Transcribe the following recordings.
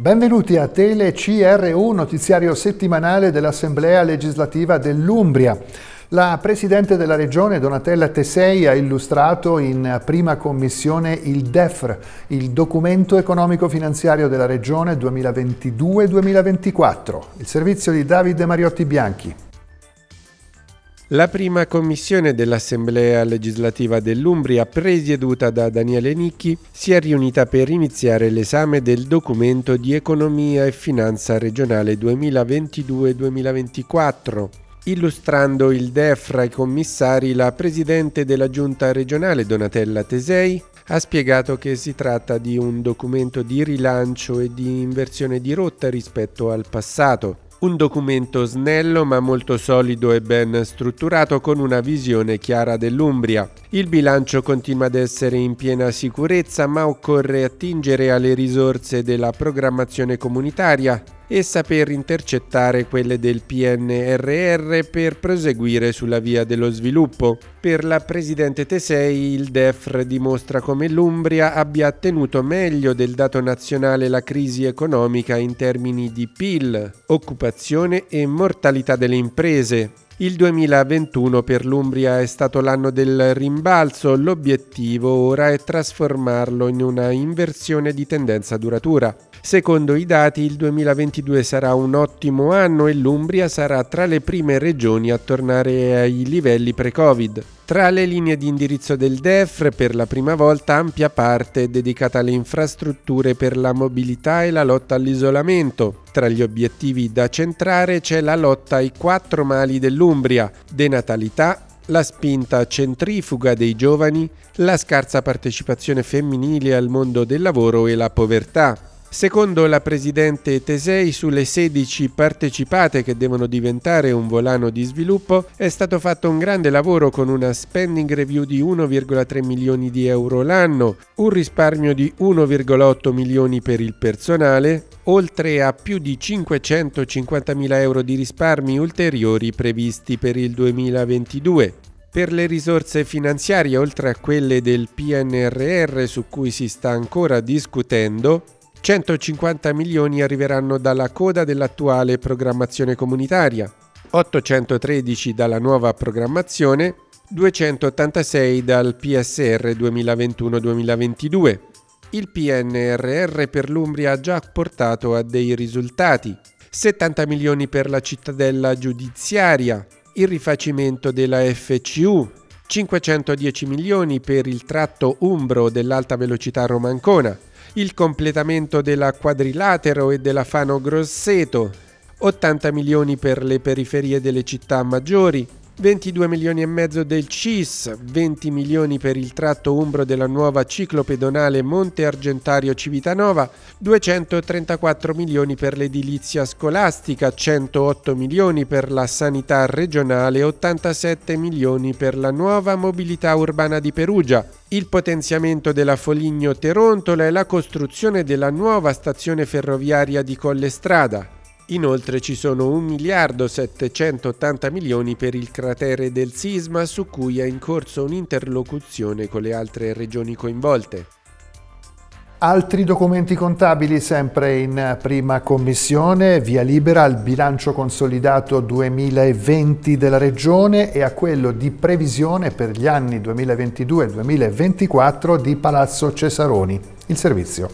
Benvenuti a Tele CRU, notiziario settimanale dell'Assemblea legislativa dell'Umbria. La Presidente della Regione Donatella Tesei ha illustrato in prima commissione il DEFR, il documento economico-finanziario della Regione 2022-2024. Il servizio di Davide Mariotti Bianchi. La prima commissione dell'Assemblea legislativa dell'Umbria, presieduta da Daniele Nicchi, si è riunita per iniziare l'esame del documento di economia e finanza regionale 2022-2024. Illustrando il DEF ai commissari, la Presidente della Giunta regionale Donatella Tesei ha spiegato che si tratta di un documento di rilancio e di inversione di rotta rispetto al passato un documento snello ma molto solido e ben strutturato con una visione chiara dell'Umbria. Il bilancio continua ad essere in piena sicurezza ma occorre attingere alle risorse della programmazione comunitaria e saper intercettare quelle del PNRR per proseguire sulla via dello sviluppo. Per la Presidente Tesei il DEFR dimostra come l'Umbria abbia tenuto meglio del dato nazionale la crisi economica in termini di PIL, occupazione e mortalità delle imprese. Il 2021 per l'Umbria è stato l'anno del rimbalzo, l'obiettivo ora è trasformarlo in una inversione di tendenza duratura. Secondo i dati il 2022 sarà un ottimo anno e l'Umbria sarà tra le prime regioni a tornare ai livelli pre-Covid. Tra le linee di indirizzo del DEF, per la prima volta ampia parte è dedicata alle infrastrutture per la mobilità e la lotta all'isolamento. Tra gli obiettivi da centrare c'è la lotta ai quattro mali dell'Umbria, denatalità, la spinta centrifuga dei giovani, la scarsa partecipazione femminile al mondo del lavoro e la povertà. Secondo la Presidente Tesei, sulle 16 partecipate che devono diventare un volano di sviluppo, è stato fatto un grande lavoro con una spending review di 1,3 milioni di euro l'anno, un risparmio di 1,8 milioni per il personale, oltre a più di 550 mila euro di risparmi ulteriori previsti per il 2022. Per le risorse finanziarie, oltre a quelle del PNRR su cui si sta ancora discutendo, 150 milioni arriveranno dalla coda dell'attuale programmazione comunitaria, 813 dalla nuova programmazione, 286 dal PSR 2021-2022. Il PNRR per l'Umbria ha già portato a dei risultati. 70 milioni per la cittadella giudiziaria, il rifacimento della FCU, 510 milioni per il tratto umbro dell'alta velocità romancona, il completamento della quadrilatero e della Fano Grosseto, 80 milioni per le periferie delle città maggiori, 22 milioni e mezzo del CIS, 20 milioni per il tratto umbro della nuova ciclopedonale Monte Argentario Civitanova, 234 milioni per l'edilizia scolastica, 108 milioni per la sanità regionale, 87 milioni per la nuova mobilità urbana di Perugia, il potenziamento della Foligno-Terontola e la costruzione della nuova stazione ferroviaria di Collestrada. Inoltre ci sono 1 miliardo 780 milioni per il cratere del sisma su cui è in corso un'interlocuzione con le altre regioni coinvolte. Altri documenti contabili sempre in prima commissione, via libera al bilancio consolidato 2020 della Regione e a quello di previsione per gli anni 2022-2024 di Palazzo Cesaroni. Il servizio.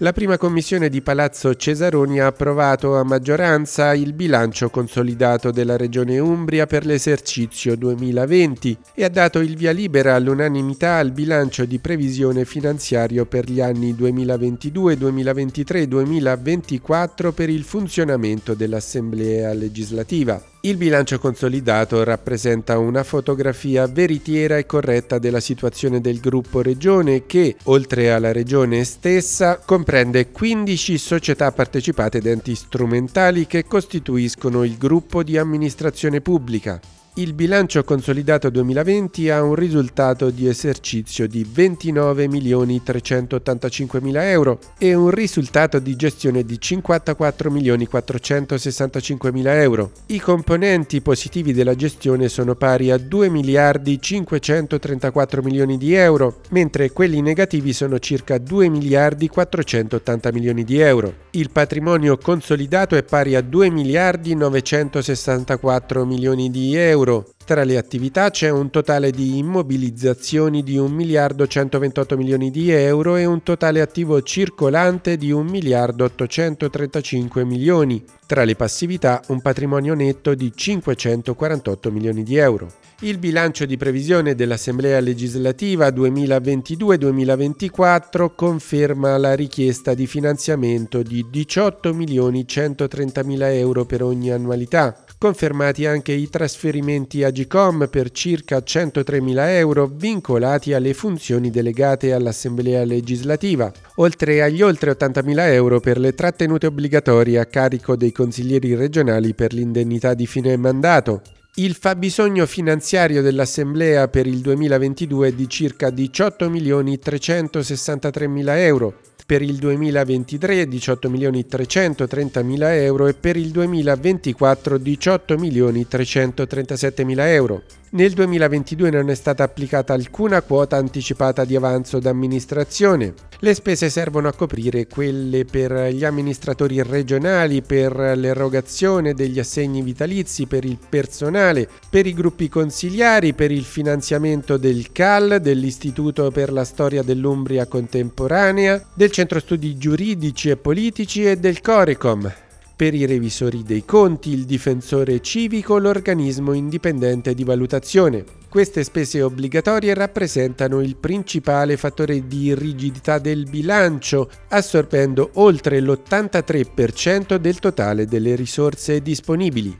La prima commissione di Palazzo Cesaroni ha approvato a maggioranza il bilancio consolidato della Regione Umbria per l'esercizio 2020 e ha dato il via libera all'unanimità al bilancio di previsione finanziario per gli anni 2022, 2023 e 2024 per il funzionamento dell'Assemblea legislativa. Il bilancio consolidato rappresenta una fotografia veritiera e corretta della situazione del gruppo Regione che, oltre alla Regione stessa, comprende 15 società partecipate ed enti strumentali che costituiscono il gruppo di amministrazione pubblica. Il bilancio consolidato 2020 ha un risultato di esercizio di 29.385.000 euro e un risultato di gestione di 54.465.000 euro. I componenti positivi della gestione sono pari a 2 miliardi 534 milioni di euro, mentre quelli negativi sono circa 2 miliardi 480 milioni di euro. Il patrimonio consolidato è pari a 2 miliardi 964 milioni di euro euro. Tra le attività c'è un totale di immobilizzazioni di 1 miliardo 128 milioni di euro e un totale attivo circolante di 1 miliardo 835 milioni. Tra le passività un patrimonio netto di 548 milioni di euro. Il bilancio di previsione dell'Assemblea legislativa 2022-2024 conferma la richiesta di finanziamento di 18 milioni 130 mila euro per ogni annualità Confermati anche i trasferimenti Agicom per circa 103.000 euro vincolati alle funzioni delegate all'Assemblea legislativa, oltre agli oltre 80.000 euro per le trattenute obbligatorie a carico dei consiglieri regionali per l'indennità di fine mandato. Il fabbisogno finanziario dell'Assemblea per il 2022 è di circa 18.363.000 euro, per il 2023 18 milioni 330 mila euro e per il 2024 18 milioni 337 mila euro. Nel 2022 non è stata applicata alcuna quota anticipata di avanzo d'amministrazione. Le spese servono a coprire quelle per gli amministratori regionali, per l'erogazione degli assegni vitalizi, per il personale, per i gruppi consigliari, per il finanziamento del CAL, dell'Istituto per la Storia dell'Umbria Contemporanea, del Centro Studi Giuridici e Politici e del Corecom per i revisori dei conti, il difensore civico, l'organismo indipendente di valutazione. Queste spese obbligatorie rappresentano il principale fattore di rigidità del bilancio, assorbendo oltre l'83% del totale delle risorse disponibili.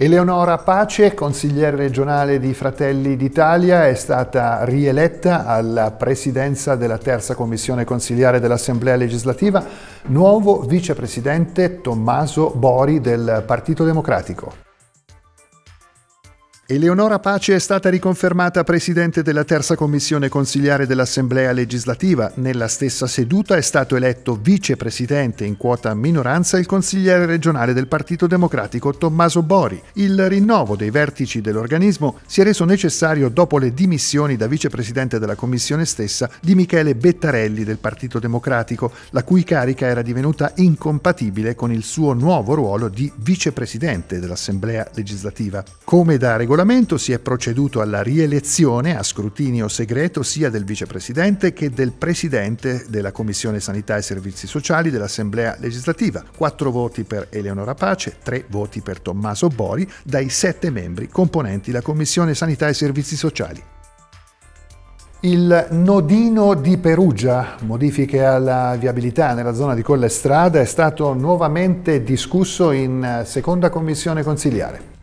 Eleonora Pace, consigliere regionale di Fratelli d'Italia, è stata rieletta alla presidenza della terza commissione consigliare dell'Assemblea legislativa, nuovo vicepresidente Tommaso Bori del Partito Democratico. Eleonora Pace è stata riconfermata presidente della terza commissione consigliare dell'Assemblea legislativa. Nella stessa seduta è stato eletto vicepresidente in quota minoranza il consigliere regionale del Partito Democratico Tommaso Bori. Il rinnovo dei vertici dell'organismo si è reso necessario dopo le dimissioni da vicepresidente della commissione stessa di Michele Bettarelli del Partito Democratico, la cui carica era divenuta incompatibile con il suo nuovo ruolo di vicepresidente dell'Assemblea legislativa. Come da regolamento regolamento si è proceduto alla rielezione a scrutinio segreto sia del vicepresidente che del presidente della Commissione Sanità e Servizi Sociali dell'Assemblea legislativa. Quattro voti per Eleonora Pace, tre voti per Tommaso Bori, dai sette membri componenti la Commissione Sanità e Servizi Sociali. Il nodino di Perugia, modifiche alla viabilità nella zona di Colle Strada, è stato nuovamente discusso in seconda commissione consiliare.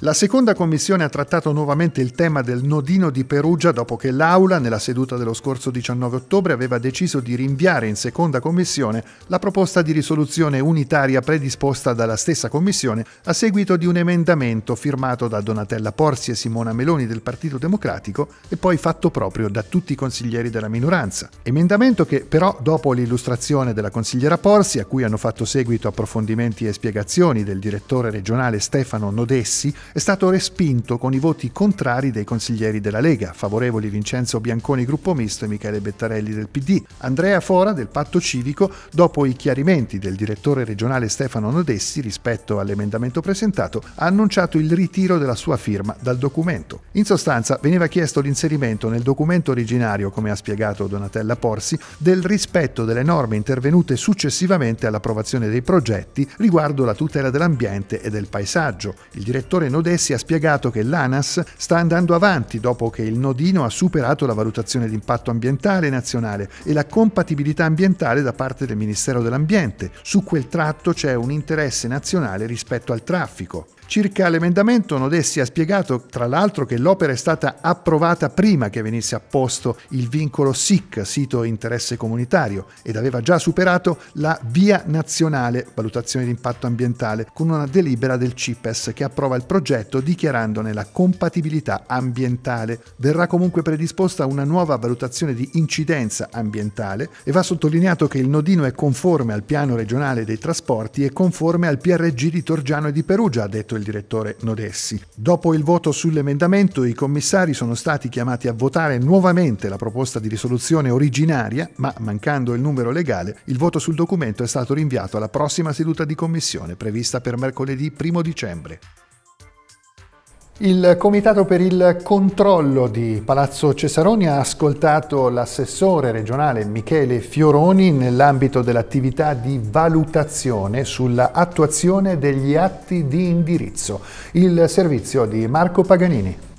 La seconda commissione ha trattato nuovamente il tema del nodino di Perugia dopo che l'Aula, nella seduta dello scorso 19 ottobre, aveva deciso di rinviare in seconda commissione la proposta di risoluzione unitaria predisposta dalla stessa commissione a seguito di un emendamento firmato da Donatella Porsi e Simona Meloni del Partito Democratico e poi fatto proprio da tutti i consiglieri della minoranza. Emendamento che però, dopo l'illustrazione della consigliera Porsi, a cui hanno fatto seguito approfondimenti e spiegazioni del direttore regionale Stefano Nodessi, è stato respinto con i voti contrari dei consiglieri della Lega, favorevoli Vincenzo Bianconi Gruppo Misto e Michele Bettarelli del PD. Andrea Fora del Patto Civico, dopo i chiarimenti del direttore regionale Stefano Nodessi rispetto all'emendamento presentato, ha annunciato il ritiro della sua firma dal documento. In sostanza veniva chiesto l'inserimento nel documento originario, come ha spiegato Donatella Porsi, del rispetto delle norme intervenute successivamente all'approvazione dei progetti riguardo la tutela dell'ambiente e del paesaggio. Il direttore Odessi ha spiegato che l'ANAS sta andando avanti dopo che il nodino ha superato la valutazione di impatto ambientale nazionale e la compatibilità ambientale da parte del Ministero dell'Ambiente. Su quel tratto c'è un interesse nazionale rispetto al traffico. Circa l'emendamento, Nodessi ha spiegato tra l'altro che l'opera è stata approvata prima che venisse apposto il vincolo SIC, sito interesse comunitario, ed aveva già superato la via nazionale, valutazione di impatto ambientale, con una delibera del CIPES che approva il progetto dichiarandone la compatibilità ambientale. Verrà comunque predisposta una nuova valutazione di incidenza ambientale e va sottolineato che il nodino è conforme al piano regionale dei trasporti e conforme al PRG di Torgiano e di Perugia, ha detto il direttore Nodessi. Dopo il voto sull'emendamento, i commissari sono stati chiamati a votare nuovamente la proposta di risoluzione originaria, ma mancando il numero legale, il voto sul documento è stato rinviato alla prossima seduta di commissione prevista per mercoledì 1 dicembre. Il Comitato per il controllo di Palazzo Cesaroni ha ascoltato l'assessore regionale Michele Fioroni nell'ambito dell'attività di valutazione sulla attuazione degli atti di indirizzo. Il servizio di Marco Paganini.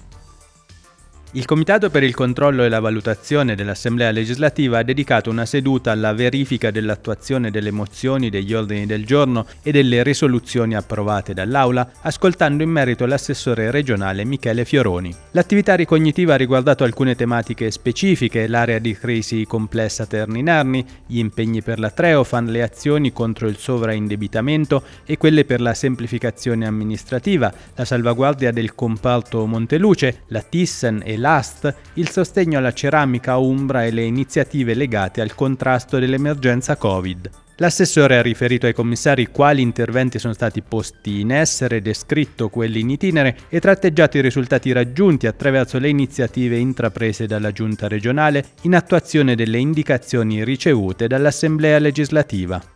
Il Comitato per il controllo e la valutazione dell'Assemblea legislativa ha dedicato una seduta alla verifica dell'attuazione delle mozioni, degli ordini del giorno e delle risoluzioni approvate dall'Aula, ascoltando in merito l'assessore regionale Michele Fioroni. L'attività ricognitiva ha riguardato alcune tematiche specifiche, l'area di crisi complessa Terni-Narni, gli impegni per la Treofan, le azioni contro il sovraindebitamento e quelle per la semplificazione amministrativa, la salvaguardia del comparto Monteluce, la Thyssen e l'AST, il sostegno alla ceramica Umbra e le iniziative legate al contrasto dell'emergenza Covid. L'assessore ha riferito ai commissari quali interventi sono stati posti in essere, descritto quelli in itinere e tratteggiato i risultati raggiunti attraverso le iniziative intraprese dalla Giunta regionale in attuazione delle indicazioni ricevute dall'Assemblea legislativa.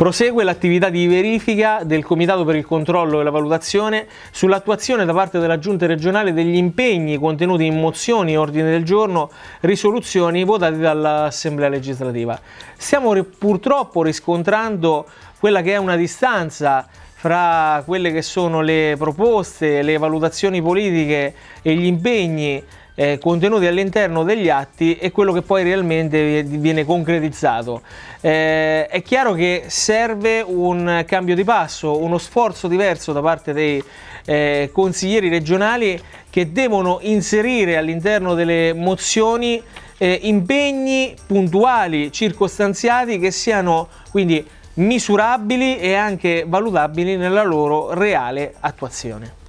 Prosegue l'attività di verifica del Comitato per il controllo e la valutazione sull'attuazione da parte della Giunta regionale degli impegni contenuti in mozioni, ordini del giorno, risoluzioni votate dall'Assemblea legislativa. Stiamo purtroppo riscontrando quella che è una distanza fra quelle che sono le proposte, le valutazioni politiche e gli impegni eh, contenuti all'interno degli atti e quello che poi realmente viene concretizzato. Eh, è chiaro che serve un cambio di passo, uno sforzo diverso da parte dei eh, consiglieri regionali che devono inserire all'interno delle mozioni eh, impegni puntuali, circostanziati che siano quindi misurabili e anche valutabili nella loro reale attuazione.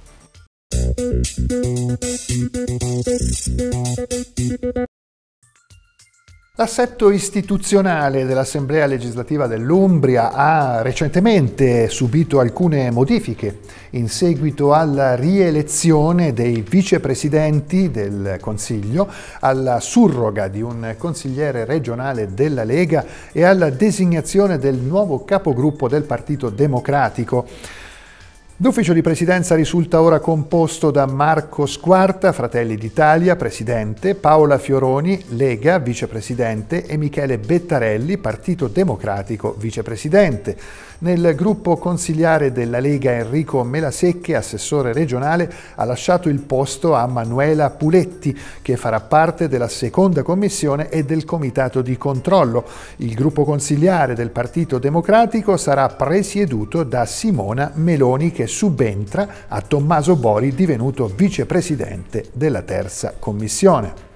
L'assetto istituzionale dell'Assemblea legislativa dell'Umbria ha recentemente subito alcune modifiche in seguito alla rielezione dei vicepresidenti del Consiglio, alla surroga di un consigliere regionale della Lega e alla designazione del nuovo capogruppo del Partito Democratico. L'ufficio di presidenza risulta ora composto da Marco Squarta, Fratelli d'Italia, presidente, Paola Fioroni, Lega, vicepresidente e Michele Bettarelli, Partito Democratico, vicepresidente. Nel gruppo consigliare della Lega Enrico Melasecche, assessore regionale, ha lasciato il posto a Manuela Puletti, che farà parte della seconda commissione e del comitato di controllo. Il gruppo consigliare del Partito Democratico sarà presieduto da Simona Meloni, che subentra a Tommaso Bori, divenuto vicepresidente della terza commissione.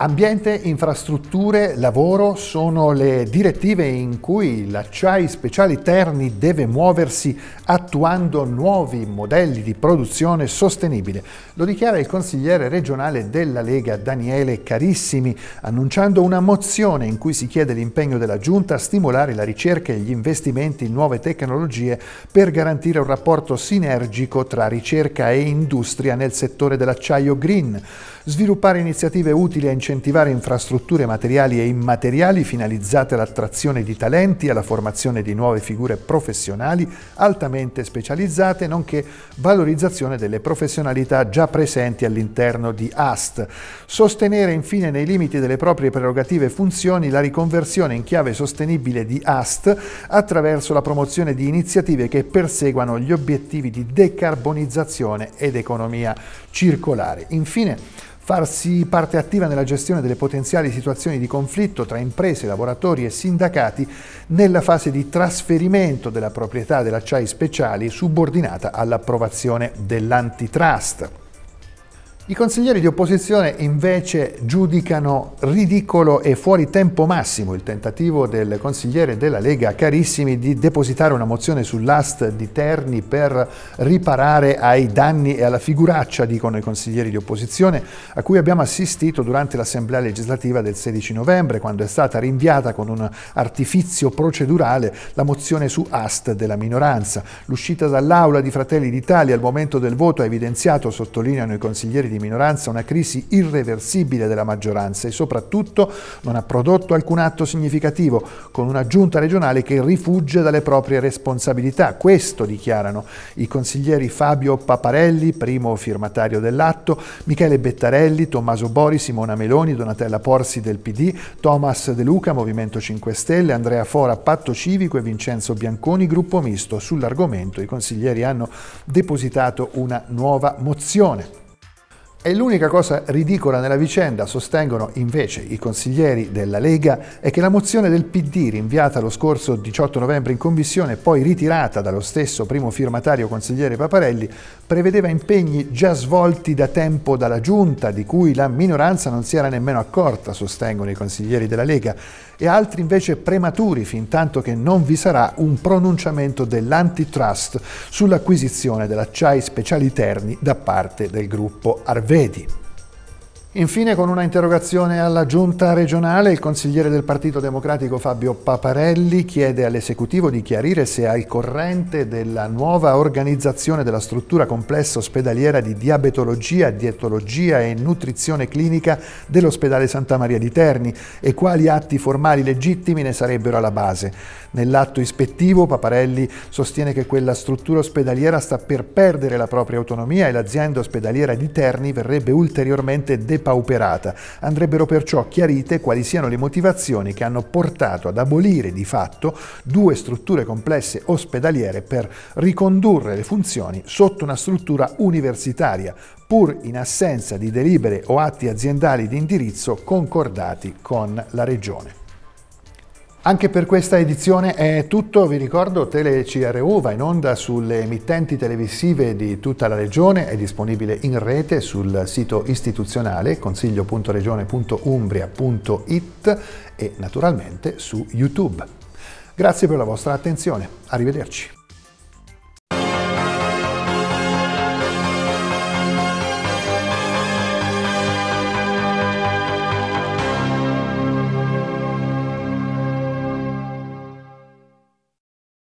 Ambiente, infrastrutture, lavoro sono le direttive in cui la CHAI Speciali Terni deve muoversi attuando nuovi modelli di produzione sostenibile. Lo dichiara il consigliere regionale della Lega Daniele Carissimi, annunciando una mozione in cui si chiede l'impegno della Giunta a stimolare la ricerca e gli investimenti in nuove tecnologie per garantire un rapporto sinergico tra ricerca e industria nel settore dell'acciaio green sviluppare iniziative utili a incentivare infrastrutture materiali e immateriali finalizzate all'attrazione di talenti alla formazione di nuove figure professionali altamente specializzate, nonché valorizzazione delle professionalità già presenti all'interno di AST. Sostenere infine nei limiti delle proprie prerogative e funzioni la riconversione in chiave sostenibile di AST attraverso la promozione di iniziative che perseguano gli obiettivi di decarbonizzazione ed economia circolare. Infine, farsi parte attiva nella gestione delle potenziali situazioni di conflitto tra imprese, lavoratori e sindacati nella fase di trasferimento della proprietà dell'acciai speciali subordinata all'approvazione dell'antitrust. I consiglieri di opposizione invece giudicano ridicolo e fuori tempo massimo il tentativo del consigliere della Lega Carissimi di depositare una mozione sull'ast di Terni per riparare ai danni e alla figuraccia, dicono i consiglieri di opposizione, a cui abbiamo assistito durante l'assemblea legislativa del 16 novembre, quando è stata rinviata con un artifizio procedurale la mozione su ast della minoranza. L'uscita dall'aula di Fratelli d'Italia al momento del voto ha evidenziato, sottolineano i consiglieri di di minoranza una crisi irreversibile della maggioranza e soprattutto non ha prodotto alcun atto significativo, con una giunta regionale che rifugge dalle proprie responsabilità. Questo dichiarano i consiglieri Fabio Paparelli, primo firmatario dell'atto, Michele Bettarelli, Tommaso Bori, Simona Meloni, Donatella Porsi del PD, Thomas De Luca, Movimento 5 Stelle, Andrea Fora, Patto Civico e Vincenzo Bianconi, gruppo misto. Sull'argomento i consiglieri hanno depositato una nuova mozione. E l'unica cosa ridicola nella vicenda, sostengono invece i consiglieri della Lega, è che la mozione del PD rinviata lo scorso 18 novembre in commissione e poi ritirata dallo stesso primo firmatario consigliere Paparelli, prevedeva impegni già svolti da tempo dalla Giunta, di cui la minoranza non si era nemmeno accorta, sostengono i consiglieri della Lega, e altri invece prematuri fin tanto che non vi sarà un pronunciamento dell'antitrust sull'acquisizione dell'acciai speciali Terni da parte del gruppo Arvedi. edeyim. Infine, con una interrogazione alla giunta regionale, il consigliere del Partito Democratico Fabio Paparelli chiede all'esecutivo di chiarire se è al corrente della nuova organizzazione della struttura complessa ospedaliera di diabetologia, dietologia e nutrizione clinica dell'ospedale Santa Maria di Terni e quali atti formali legittimi ne sarebbero alla base. Nell'atto ispettivo Paparelli sostiene che quella struttura ospedaliera sta per perdere la propria autonomia e l'azienda ospedaliera di Terni verrebbe ulteriormente depauperata depauperata. Andrebbero perciò chiarite quali siano le motivazioni che hanno portato ad abolire di fatto due strutture complesse ospedaliere per ricondurre le funzioni sotto una struttura universitaria, pur in assenza di delibere o atti aziendali di indirizzo concordati con la Regione. Anche per questa edizione è tutto, vi ricordo Tele CRU va in onda sulle emittenti televisive di tutta la regione, è disponibile in rete sul sito istituzionale consiglio.regione.umbria.it e naturalmente su YouTube. Grazie per la vostra attenzione, arrivederci.